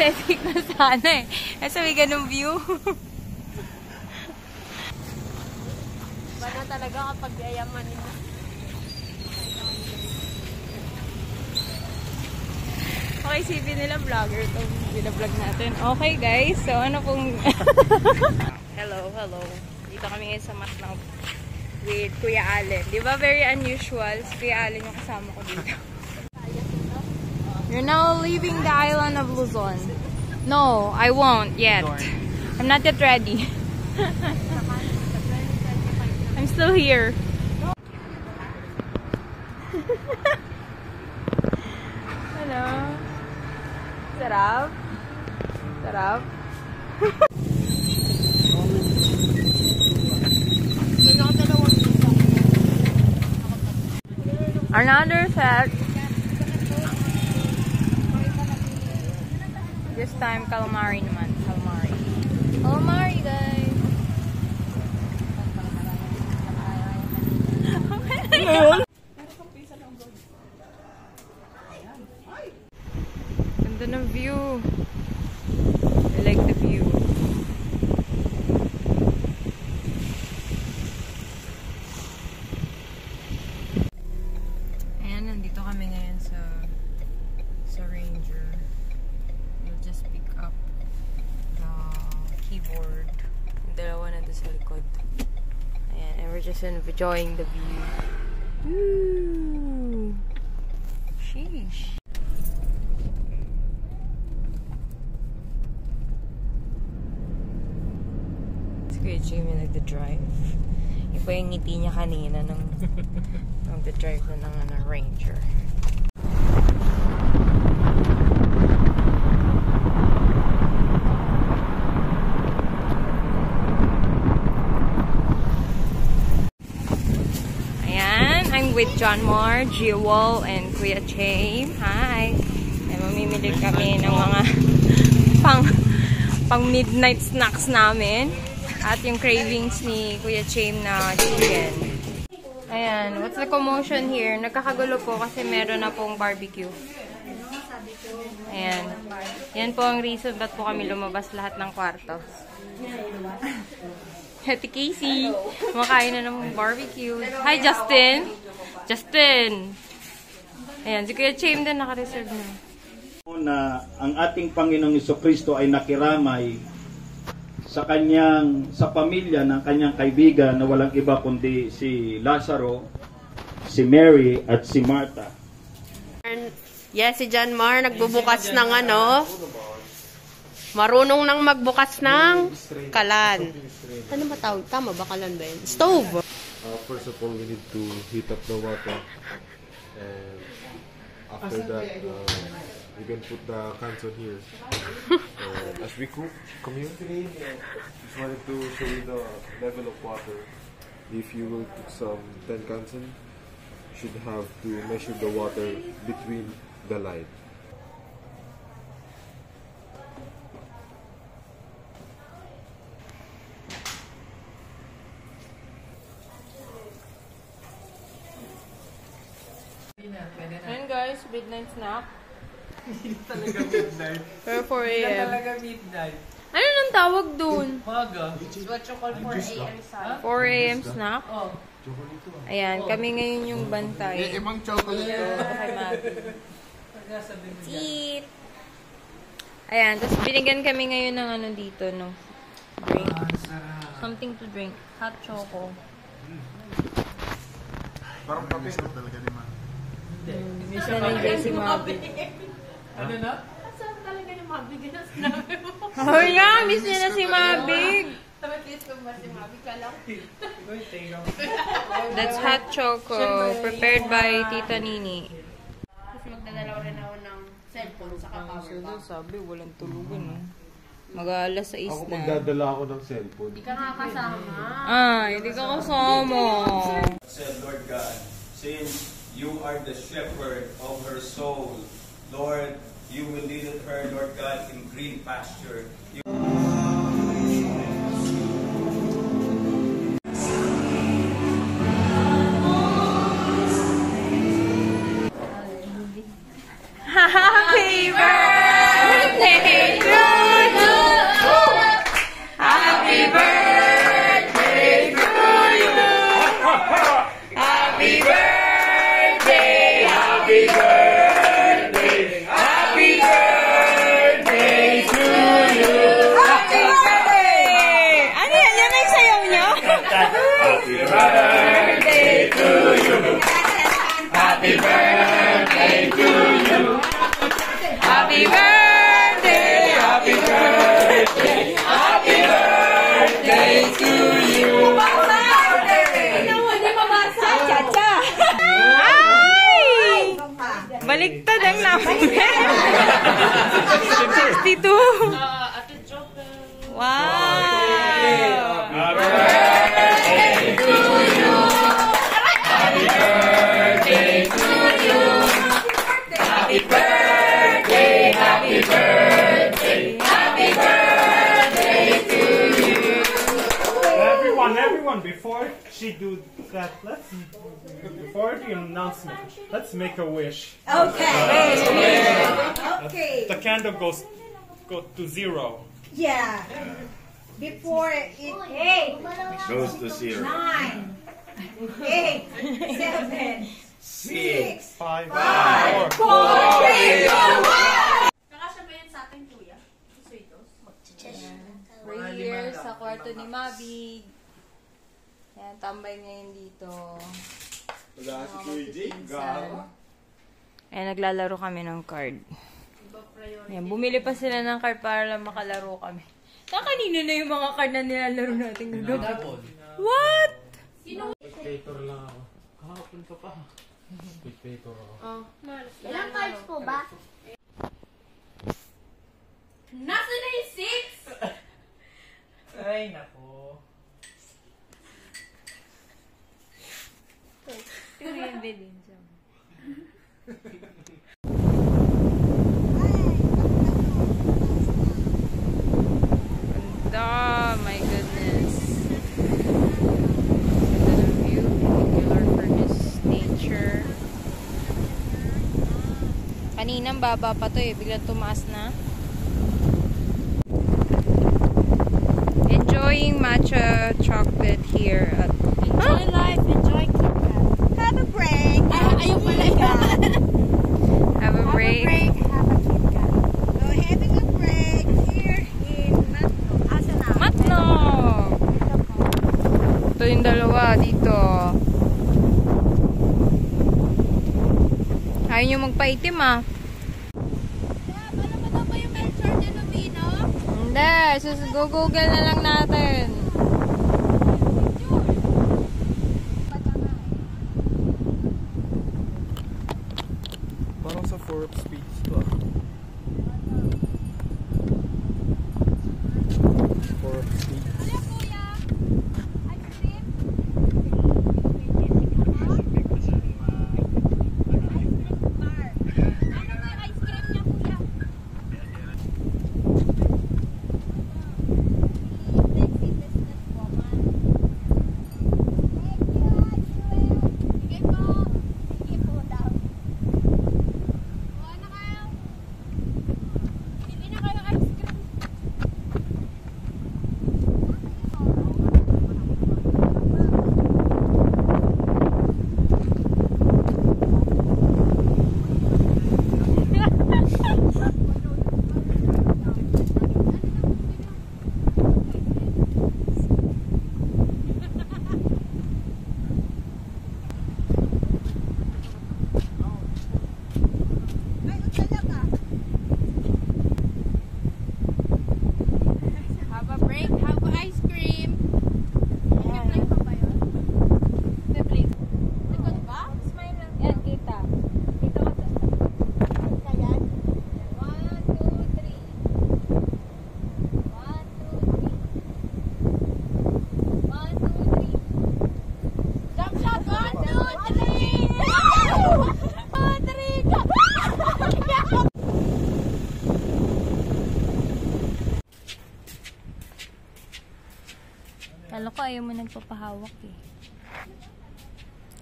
Aesthetic na sana eh. Kasi may ganung view. Ba na talaga kapag yayamanin na. Okay, CV nila vlogger itong binablog natin. Okay guys, so ano pong... hello, hello. Dito kami ngayon sa Matnaw with Kuya Allen. Di ba very unusual? Si Kuya Allen yung kasama ko dito. You're now leaving the island of Luzon. No, I won't yet. I'm not yet ready. I'm still here. Hello. Sarap. Sarap. Another set. Time calamari naman. Calamari. Calamari guys ng view. I like the view. Ayan, nandito kami ngayon sa sa Ranger. We'll just pick up the keyboard. Yung dalawa na doon sa likod. Ayan, and we're just enjoying the view. Woo! Sheesh. Si Kuya Jimmy nagda-drive. Iba yung ngiti niya kanina nung nagda-drive na ng ano, Ranger. Ayan, I'm with John Moore, Jewel, and Kuya Chame. Hi! Ay, mamimili kami ng mga pang pang midnight snacks namin. At yung cravings ni Kuya Chame na chicken. Ayan, what's the commotion here? Nagkakagulo po kasi meron na pong barbecue. Ayan. Yan po ang reason ba't po kami lumabas lahat ng kwarto. Ate Casey, kumakain na ng barbecue. Hi, Justin! Justin! Ayan, si Kuya Chame din naka-reserve na. na ang ating Panginoong Kristo ay nakiramay sa kanyang sa pamilya ng kanyang kaibigan na walang iba kundi si Lazaro, si Mary at si Martha. Yes, si John Mar nagbubukas ng ano. Marunong nang magbukas ng kalan. Ano ba tawag? Tama ba kalan ba yun? Stove. Uh, first of all, we need to heat up the water. And after that, uh, we can put the cans on here. and as we cook, come here. Just wanted to show you the level of water. If you will put some 10 cans in, you should have to measure the water between the light. Talaga midnight. Pero 4 Hindi a.m. talaga midnight. Ano nang tawag dun? Maga. 4 a.m. snack? Ayan, kami ngayon yung bantay. ibang chocolate. Kay Maggie. Eat! Ayan, tapos binigyan kami ngayon ng ano dito, no? Drink. Something to drink. Hot choco. Parang na talaga ni Ma. Miss na nandiyan si Maggie. Ano na? Saan talaga yung mabigyan na sinabi mo? Oh nga, miss niya na si Mabig. That's hot choco, prepared by Tita Nini. Tapos magdadalaw rin ako ng cellphone sa power bank. sabi, walang tulugan, no? Mag-aalas 6 Ako na. magdadala ako ng cellphone. Hindi ka nga kasama. Ah, hindi ka kasama. Said Lord God, since you are the shepherd of her soul, Lord, you will lead her, Lord God, in green pasture. You 62. Wow! Everyone, everyone, before she do that, let's before the announcement, let's make a wish. Okay. Uh, okay. The candle goes go to zero. Yeah. Before it eight, Goes to zero. nine, eight, seven, six, Five, four, three, two, one. We're here sa kwarto ni Mabi. Ayan, tambay ngayon dito. Ayan, naglalaro kami ng card. Ayan, bumili pa sila ng card para lang makalaro kami. Na kanino na yung mga card na nilalaro natin kagabi? What? Spectator lang ako. Kahapon ka pa. Spectator ako. Ilang cards po ba? Nasa na yung six? Ay, nako. Ganda, my goodness. Ganda ng view. Particular for this nature. Kaninang baba pa to eh. Biglang tumaas na. Enjoying matcha chocolate here at Enjoy life, Magpaitim ah. Alam mo na ba yung Melchor de Novino? Hindi, sus google na lang natin. ayaw mo nagpapahawak eh.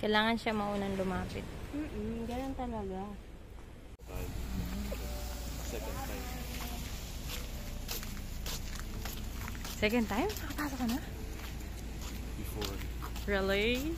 Kailangan siya maunang lumapit. Mm -mm, ganun talaga. Second time. Second time? Nakapasok ka na? Before. Really?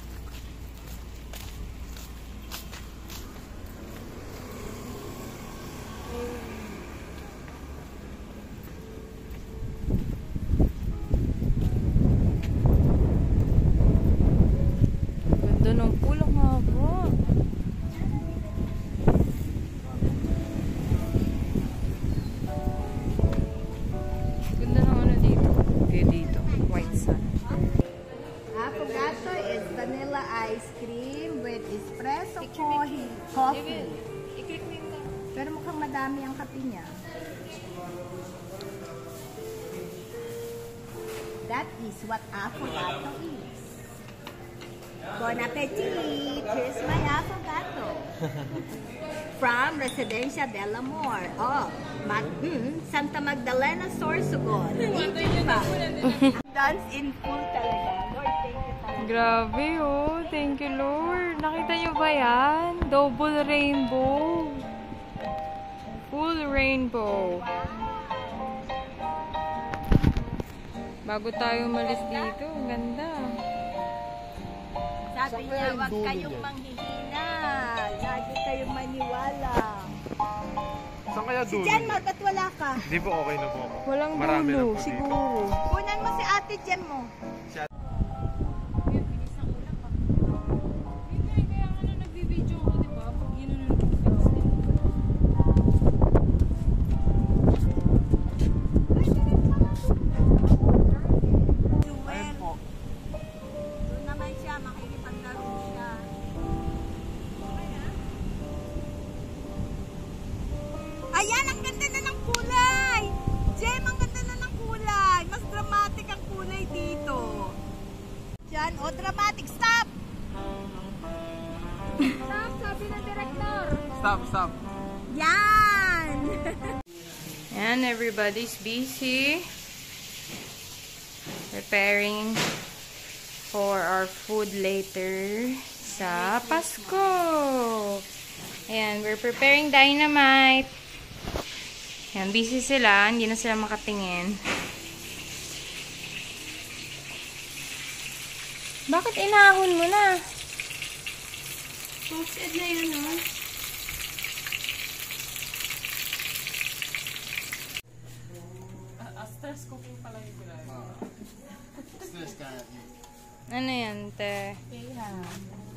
What affogato is. Bon appetit! Here's my affogato. From Residencia del Amor. Oh, Mag hmm, Santa Magdalena, Sorsogon. Dance in full talaga. Lord, thank you talaga. Grabe oh. Thank you Lord. Nakita niyo ba yan? Double rainbow. Full rainbow. Bago tayo umalis dito, ang ganda. Sabi niya, huwag kayong manghihina. Lagi kayong maniwala. Saan kaya Si Jen, ba't wala ka? Hindi po okay na po ako. Walang Marami dulo, po dito. siguro. Kunan mo si ate Jen mo. Everybody's busy preparing for our food later sa Pasko. Ayan, we're preparing dynamite. Ayan, busy sila. Hindi na sila makatingin. Bakit inahon mo na? Toasted na yun, oh. Ano yan, te? Kaya,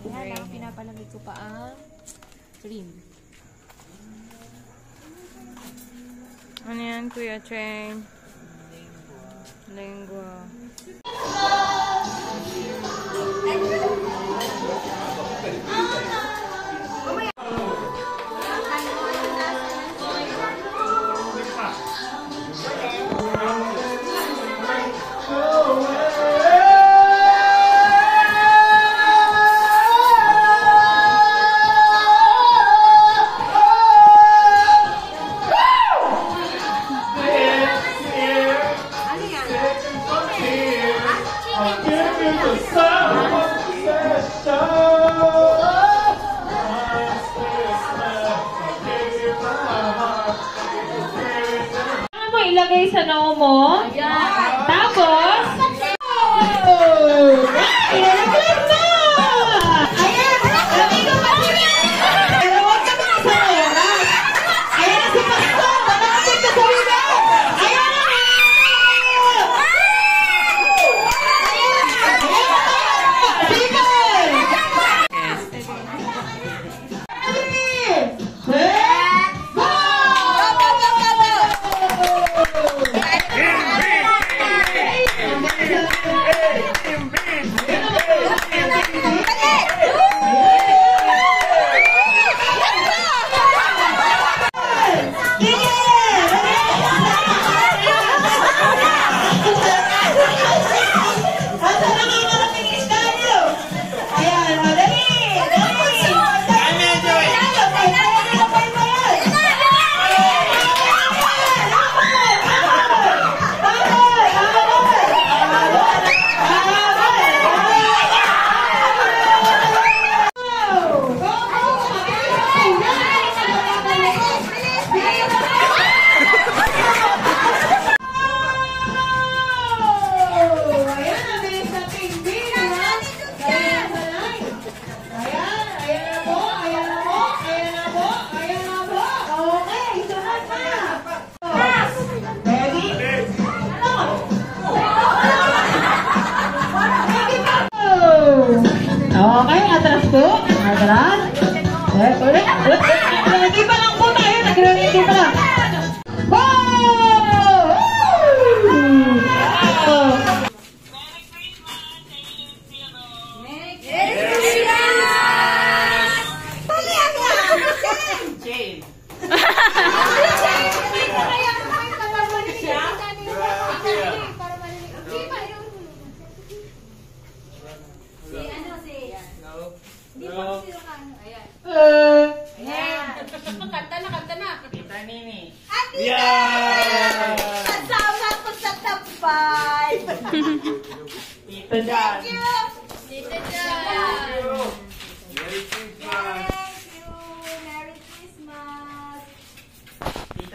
kaya lang pinapalamig ko pa ang cream. Ano yan, Kuya Cheng? Lengua. Kailangan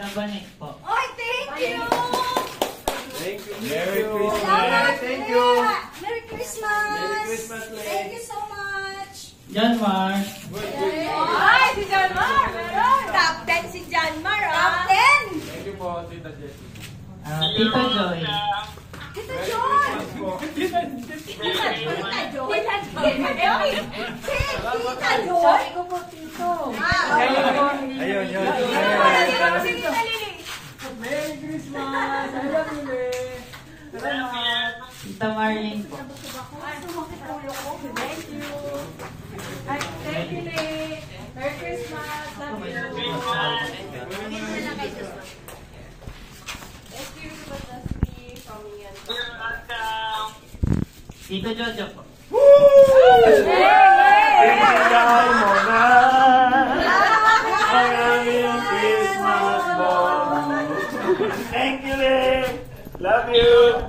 Tita Banik po. Oy, thank you. Merry Salamat, Thank you. Merry Christmas. Merry Christmas. Thank you so much. John Mar. Ay, si John Mar. Meron. Top 10 si John Mar. Top 10. Thank you po, Tita Jessie. Ah, Tita Joy. Tita John. Tita Joy. Tita Joy. Tita Joy. Ikaw po, Tito. Ah, Ayun, yun. Merry Christmas! I love you, Le. Salamat. Tita Marlene po thank you, Le. Merry Christmas. Love you. Tito Jojo po. Ibigay mo na ang aming Christmas bonus. Thank you, Lee. Love you.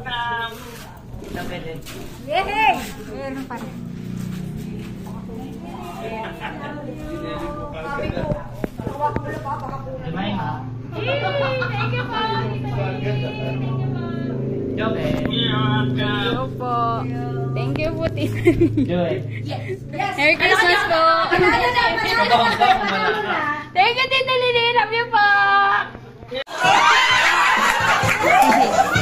Thank you po, Tita. Joel. Merry Christmas po. Thank you, Tita Lili. Love you po.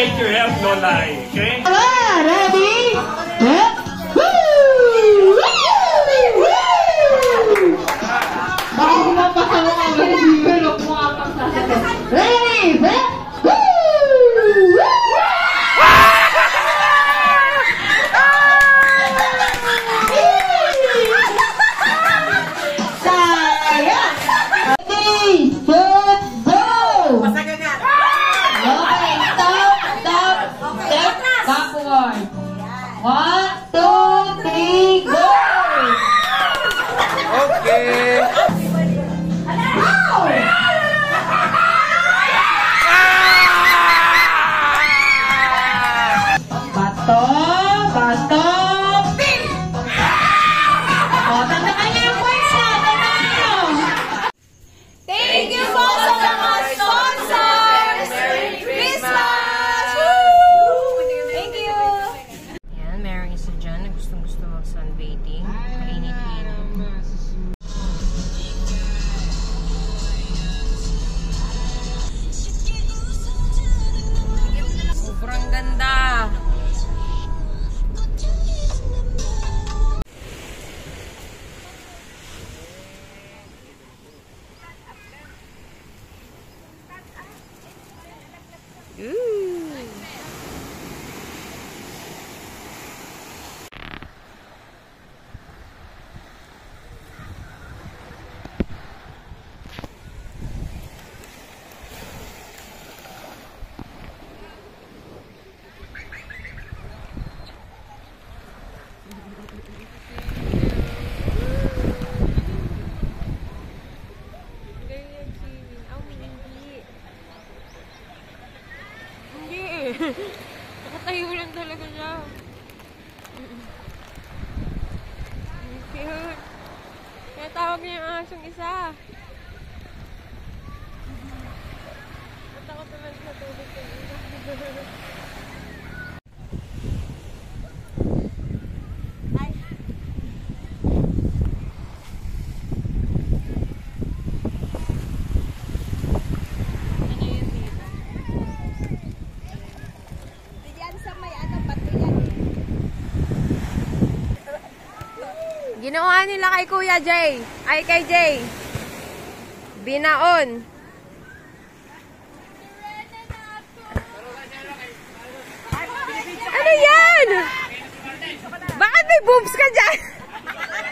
make your health, no lie. Ginawa nila kay Kuya Jay. Ay, kay Jay. Binaon. Ano yan? Bakit may boobs ka dyan?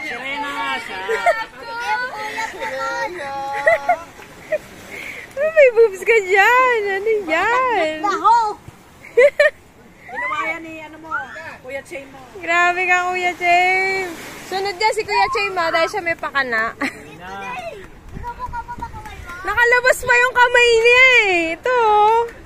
Serena nga siya. May boobs ka dyan? Ano yan? Ginawa yan ni ano mo, Kuya Chay mo. Grabe ka, Kuya James. Sunod niya si Kuya ha, dahil siya may pakana. Nakalabas pa yung kamay niya eh. Ito, oh.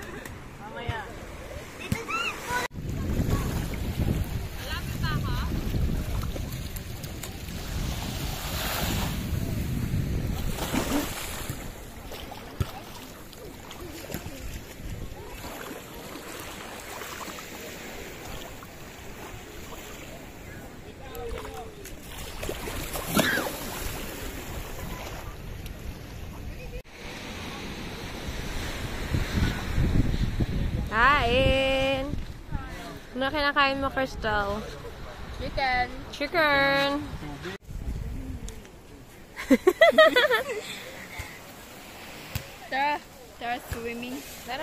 Kain. Ano kinakain mo, Crystal? Chicken. Chicken. Tara. Tara swimming. Tara.